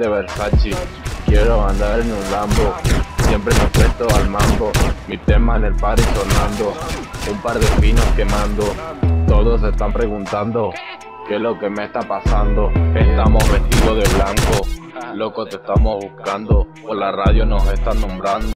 de Versace. Quiero andar en un Lambo, siempre me al mambo. Mi tema en el party sonando, un par de pinos quemando. Todos están preguntando qué es lo que me está pasando. Estamos vestidos de blanco, loco te estamos buscando, por la radio nos están nombrando.